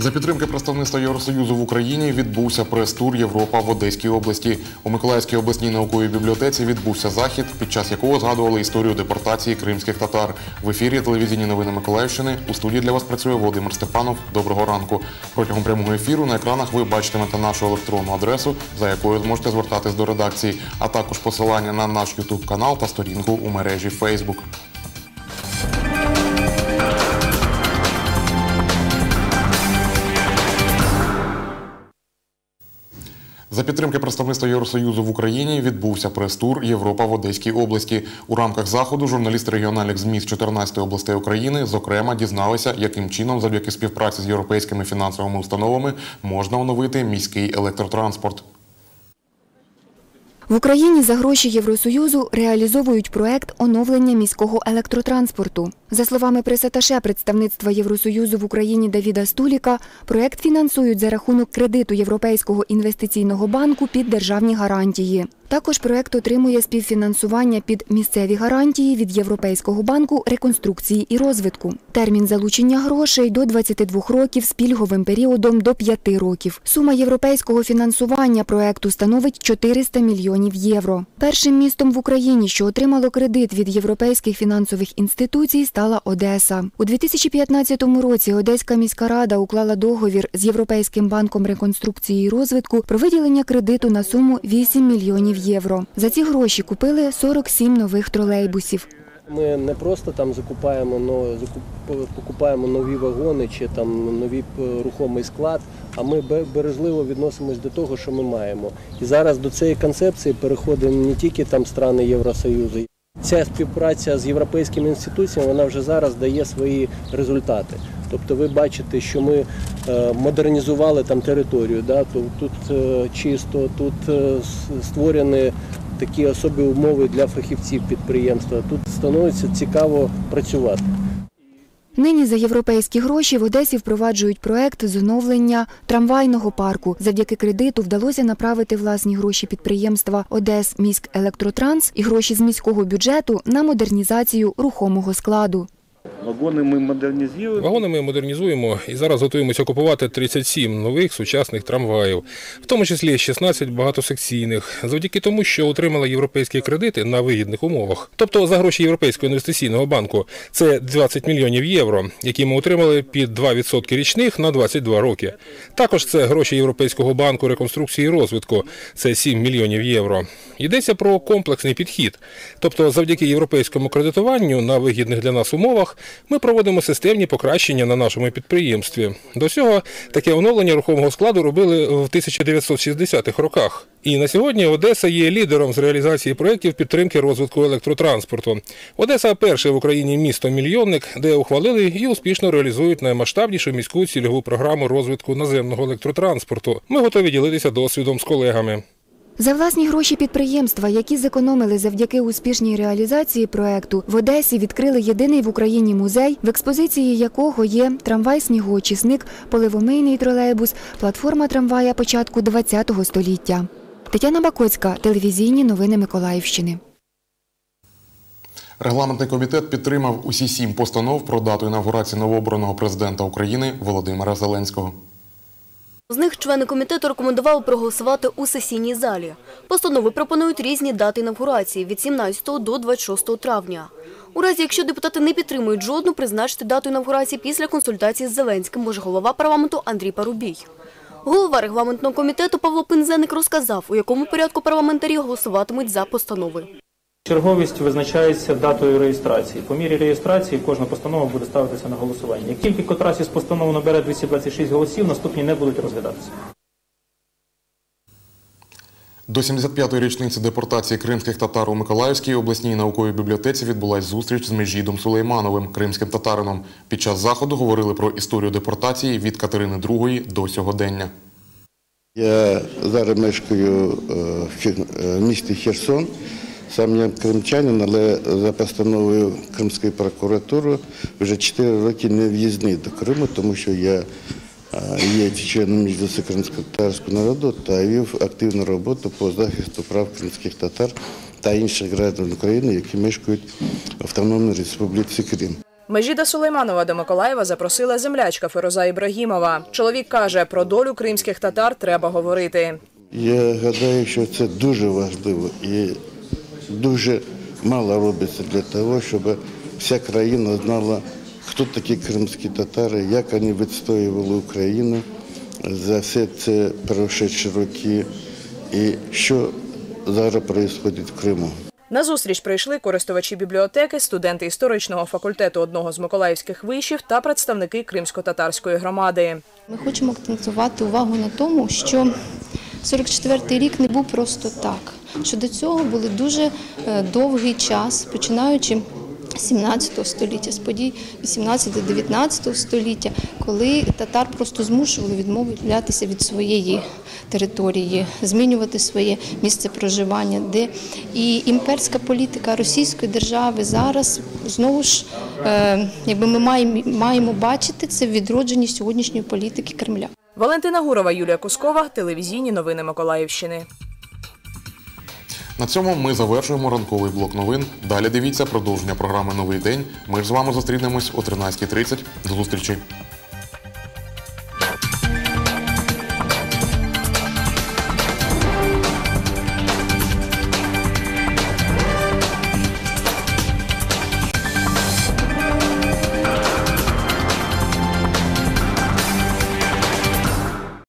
За підтримки представництва Євросоюзу в Україні відбувся прес-тур Європа в Одеській області. У Миколаївській обласній науковій бібліотеці відбувся захід, під час якого згадували історію депортації кримських татар. В ефірі телевізійні новини Миколаївщини. У студії для вас працює Володимир Степанов. Доброго ранку. Протягом прямого ефіру на екранах ви бачитимете нашу електронну адресу, за якою зможете звертатись до редакції, а також посилання на наш Ютуб канал та сторінку у мережі Facebook. За підтримки представництва Євросоюзу в Україні відбувся прес-тур Європа в Одеській області. У рамках заходу журналісти регіональних ЗМІ з 14 областей України зокрема дізналися, яким чином завдяки співпраці з європейськими фінансовими установами можна оновити міський електротранспорт. В Україні за гроші Євросоюзу реалізовують проект оновлення міського електротранспорту. За словами пресаташе представництва Євросоюзу в Україні Давіда Стуліка, проект фінансують за рахунок кредиту Європейського інвестиційного банку під державні гарантії. Також проект отримує співфінансування під місцеві гарантії від Європейського банку реконструкції і розвитку. Термін залучення грошей до 22 років з пільговим періодом до 5 років. Сума європейського фінансування проекту становить 400 мільйонів євро. Першим містом в Україні, що отримало кредит від європейських фінансових інституцій, стала Одеса. У 2015 році Одеська міська рада уклала договір з Європейським банком реконструкції і розвитку про виділення кредиту на суму 8 мільйонів євро. За ці гроші купили 47 нових тролейбусів. Ми не просто там закупаємо, но, покупаємо нові вагони чи там нові е, рухомий склад, а ми бе- бережливо відносимось до того, що ми маємо. І зараз до цієї концепції переходимо не тільки там страни Євросоюзу. Ця співпраця з європейськими інституціями вона вже зараз дає свої результати. Тобто ви бачите, що ми е, модернізували там територію. Да? Тут, е, чисто, тут е, створені такі особі умови для фахівців підприємства. Тут становиться цікаво працювати. Нині за європейські гроші в Одесі впроваджують проект з оновлення трамвайного парку. Завдяки кредиту вдалося направити власні гроші підприємства Одес міськ Електротранс і гроші з міського бюджету на модернізацію рухомого складу. Вагони ми модернізуємо. Вагони ми модернізуємо і зараз готуємося купувати 37 нових сучасних трамваїв, в тому числі 16 багатосекційних, завдяки тому, що отримали європейські кредити на вигідних умовах. Тобто за гроші Європейського інвестиційного банку це 20 мільйонів євро, які ми отримали під 2% річних на 22 роки. Також це гроші Європейського банку реконструкції і розвитку, це 7 мільйонів євро. Йдеться про комплексний підхід. Тобто, завдяки європейському кредитуванню на вигідних для нас умовах ми проводимо системні покращення на нашому підприємстві. До цього таке оновлення рухомого складу робили в 1960-х роках. І на сьогодні Одеса є лідером з реалізації проєктів підтримки розвитку електротранспорту. Одеса перше в Україні місто-мільйонник, де ухвалили і успішно реалізують наймасштабнішу міську цільову програму розвитку наземного електротранспорту. Ми готові ділитися досвідом з колегами. За власні гроші підприємства, які зекономили завдяки успішній реалізації проекту, в Одесі відкрили єдиний в Україні музей, в експозиції якого є трамвай снігоочисник, поливомийний тролейбус, платформа трамвая початку ХХ століття. Тетяна Бакоцька, телевізійні новини Миколаївщини. Регламентний комітет підтримав усі сім постанов про дату інавгурації новообраного президента України Володимира Зеленського. З них члени комітету рекомендували проголосувати у сесійній залі. Постанови пропонують різні дати інавгурації від 17 до 26 травня. У разі, якщо депутати не підтримують жодну, призначити дату інавгурації після консультації з Зеленським, може голова парламенту Андрій Парубій. Голова регламентного комітету Павло Пинзеник розказав, у якому порядку парламентарі голосуватимуть за постанови. Черговість визначається датою реєстрації. По мірі реєстрації кожна постанова буде ставитися на голосування. Як тільки котрась із постанов набере 226 голосів, наступні не будуть розглядатися. До 75-ї річниці депортації кримських татар у Миколаївській обласній науковій бібліотеці відбулась зустріч з Межідом Сулеймановим, кримським татарином. Під час заходу говорили про історію депортації від Катерини II до сьогодення. Я зараз мешкаю е, в е, місті Херсон. Сам я кримчанин, але за постановою Кримської прокуратури вже 4 роки не в'їзний до Криму, тому що я є членом міжнародного кримсько-татарського народу та вів активну роботу по захисту прав кримських татар та інших громадян України, які мешкають в Автономній Республіці Крим. Межіда Сулейманова до Миколаєва запросила землячка Фероза Ібрагімова. Чоловік каже, про долю кримських татар треба говорити. Я гадаю, що це дуже важливо і дуже мало робиться для того, щоб вся країна знала, хто такі кримські татари, як вони відстоювали Україну за все це прошедші роки і що зараз відбувається в Криму. На зустріч прийшли користувачі бібліотеки, студенти історичного факультету одного з миколаївських вишів та представники кримсько-татарської громади. Ми хочемо акцентувати увагу на тому, що 44-й рік не був просто так. Що до цього були дуже е, довгий час, починаючи з 17 століття, з подій 18-19 століття, коли татар просто змушували відмовлятися від своєї території, змінювати своє місце проживання, де і імперська політика Російської держави зараз знову ж, е, якби ми маємо, маємо бачити це в відродженні сьогоднішньої політики Кремля. Валентина Гурова, Юлія Кускова, телевізійні новини Миколаївщини. На цьому ми завершуємо ранковий блок новин. Далі дивіться продовження програми Новий день. Ми ж з вами зустрінемось о 13.30. До зустрічі.